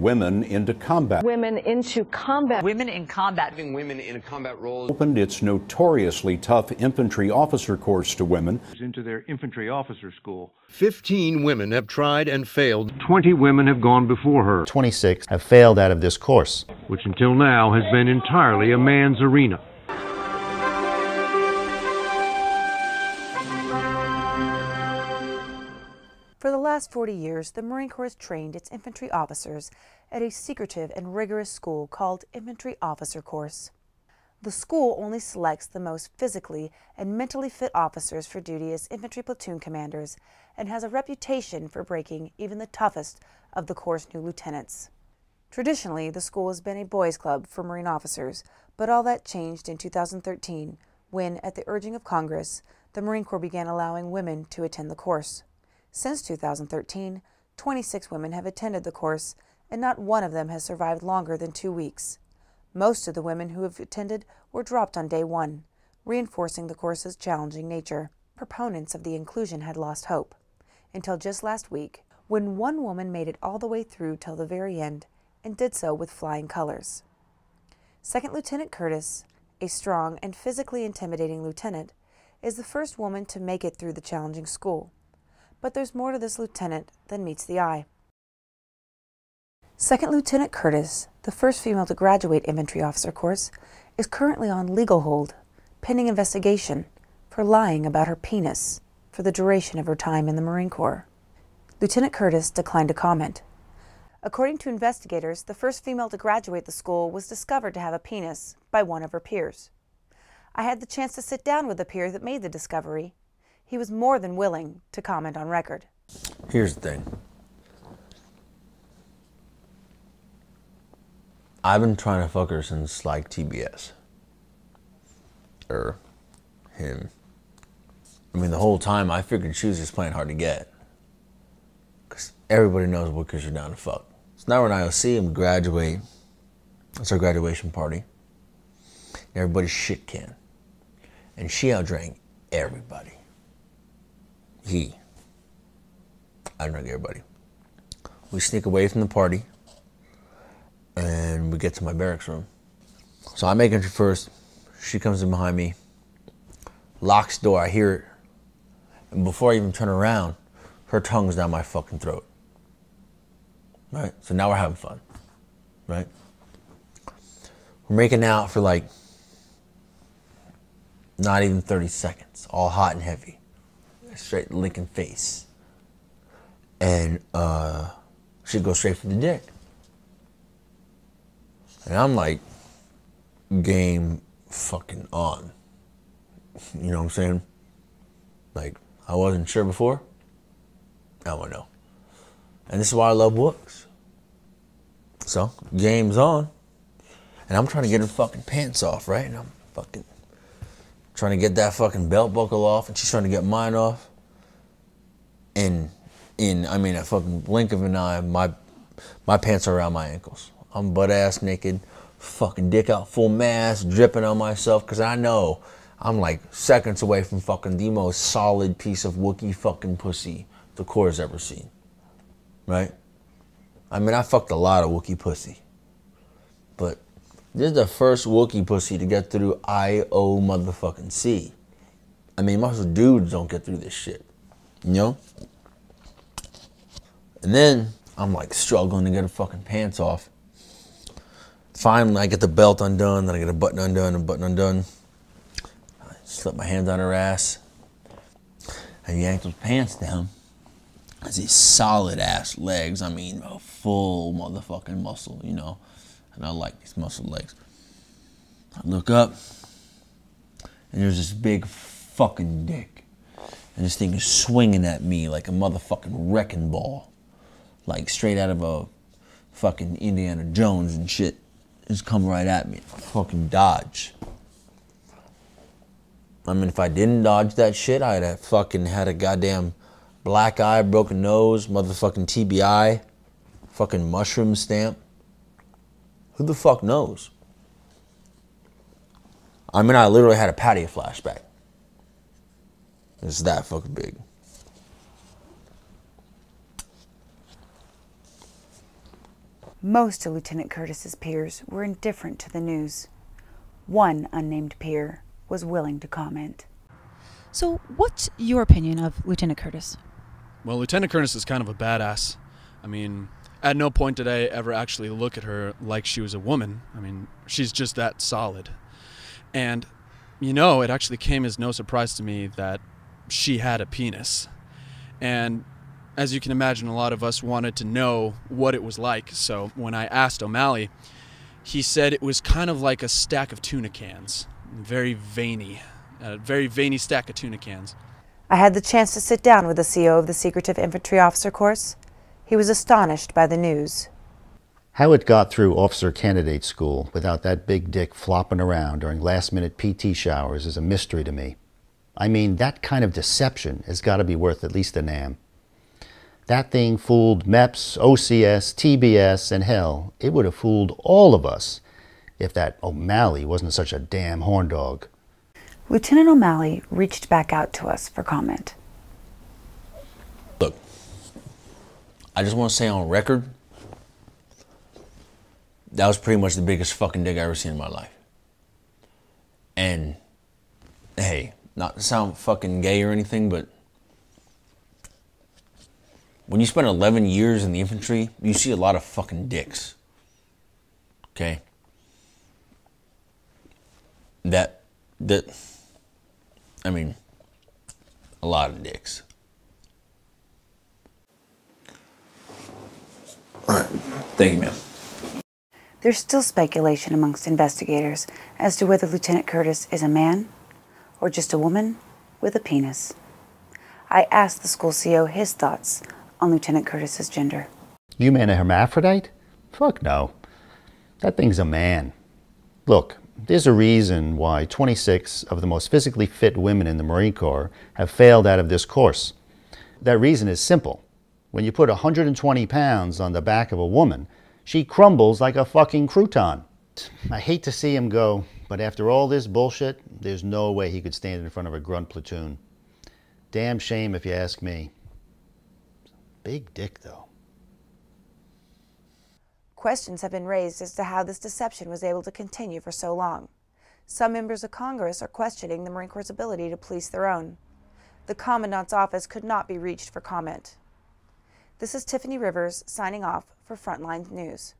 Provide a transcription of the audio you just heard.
Women into Combat Women into Combat. Women in Combat. Having women in a combat roles. opened its notoriously tough infantry officer course to women. into their infantry officer school. 15 women have tried and failed, 20 women have gone before her, 26 have failed out of this course. which until now has been entirely a man's arena. Last 40 years, the Marine Corps has trained its infantry officers at a secretive and rigorous school called Infantry Officer Course. The school only selects the most physically and mentally fit officers for duty as infantry platoon commanders and has a reputation for breaking even the toughest of the Corps' new lieutenants. Traditionally, the school has been a boys' club for Marine officers, but all that changed in 2013 when, at the urging of Congress, the Marine Corps began allowing women to attend the course. Since 2013, 26 women have attended the course, and not one of them has survived longer than two weeks. Most of the women who have attended were dropped on day one, reinforcing the course's challenging nature. Proponents of the inclusion had lost hope, until just last week, when one woman made it all the way through till the very end and did so with flying colors. Second Lieutenant Curtis, a strong and physically intimidating lieutenant, is the first woman to make it through the challenging school. But there's more to this lieutenant than meets the eye. Second Lieutenant Curtis, the first female to graduate infantry officer course, is currently on legal hold, pending investigation, for lying about her penis for the duration of her time in the Marine Corps. Lieutenant Curtis declined to comment. According to investigators, the first female to graduate the school was discovered to have a penis by one of her peers. I had the chance to sit down with the peer that made the discovery. He was more than willing to comment on record. Here's the thing. I've been trying to fuck her since like TBS. Or er, him. I mean, the whole time I figured she was just playing hard to get. Because everybody knows Wookers are down to fuck. So now we're in IOC we graduate. It's our graduation party. Everybody's shit can. And she outdrank everybody. He. Outdrank everybody. We sneak away from the party and we get to my barracks room. So I make entry first. She comes in behind me, locks the door. I hear it. And before I even turn around, her tongue's down my fucking throat. Right? So now we're having fun. Right? We're making out for like not even 30 seconds, all hot and heavy. Straight licking face. And uh, she goes straight for the dick. And I'm like, game fucking on. You know what I'm saying? Like, I wasn't sure before. I know. And this is why I love books. So, game's on. And I'm trying to get her fucking pants off, right? And I'm fucking trying to get that fucking belt buckle off, and she's trying to get mine off. And in, I mean, a fucking blink of an eye, my my pants are around my ankles. I'm butt ass naked, fucking dick out full mass, dripping on myself, because I know I'm like seconds away from fucking the most solid piece of Wookiee fucking pussy the core Corps ever seen. Right? I mean, I fucked a lot of Wookiee pussy. But this is the first Wookiee pussy to get through I-O motherfucking C. I mean, most dudes don't get through this shit. You know? And then I'm like struggling to get her fucking pants off. Finally, I get the belt undone, then I get a button undone, and button undone. I slip my hands on her ass and yank those pants down. Has these solid ass legs. I mean, a full motherfucking muscle, you know. And I like these muscle legs. I look up, and there's this big fucking dick. And this thing is swinging at me like a motherfucking wrecking ball. Like straight out of a fucking Indiana Jones and shit. Just come right at me. Fucking dodge. I mean, if I didn't dodge that shit, I'd have fucking had a goddamn black eye, broken nose, motherfucking TBI, fucking mushroom stamp. Who the fuck knows? I mean, I literally had a patio flashback. It's that fucking big. Most of Lieutenant Curtis's peers were indifferent to the news. One unnamed peer was willing to comment. So, what's your opinion of Lieutenant Curtis? Well, Lieutenant Curtis is kind of a badass. I mean, at no point did I ever actually look at her like she was a woman. I mean, she's just that solid. And, you know, it actually came as no surprise to me that she had a penis. And as you can imagine, a lot of us wanted to know what it was like. So when I asked O'Malley, he said it was kind of like a stack of tuna cans, very veiny, a very veiny stack of tuna cans. I had the chance to sit down with the CO of the Secretive Infantry Officer course. He was astonished by the news. How it got through officer candidate school without that big dick flopping around during last minute PT showers is a mystery to me. I mean, that kind of deception has got to be worth at least a NAM. That thing fooled MEPS, OCS, TBS, and hell, it would have fooled all of us if that O'Malley wasn't such a damn horn dog. Lieutenant O'Malley reached back out to us for comment. Look, I just want to say on record, that was pretty much the biggest fucking dick I ever seen in my life. And hey, not to sound fucking gay or anything, but when you spend 11 years in the infantry, you see a lot of fucking dicks. Okay? That, that, I mean, a lot of dicks. All right. Thank you, ma'am. There's still speculation amongst investigators as to whether Lieutenant Curtis is a man or just a woman with a penis. I asked the school CO his thoughts on Lieutenant Curtis's gender. You mean a hermaphrodite? Fuck no. That thing's a man. Look, there's a reason why 26 of the most physically fit women in the Marine Corps have failed out of this course. That reason is simple. When you put 120 pounds on the back of a woman, she crumbles like a fucking crouton. I hate to see him go, but after all this bullshit, there's no way he could stand in front of a grunt platoon. Damn shame if you ask me. Big dick, though. Questions have been raised as to how this deception was able to continue for so long. Some members of Congress are questioning the Marine Corps' ability to police their own. The Commandant's office could not be reached for comment. This is Tiffany Rivers signing off for Frontline News.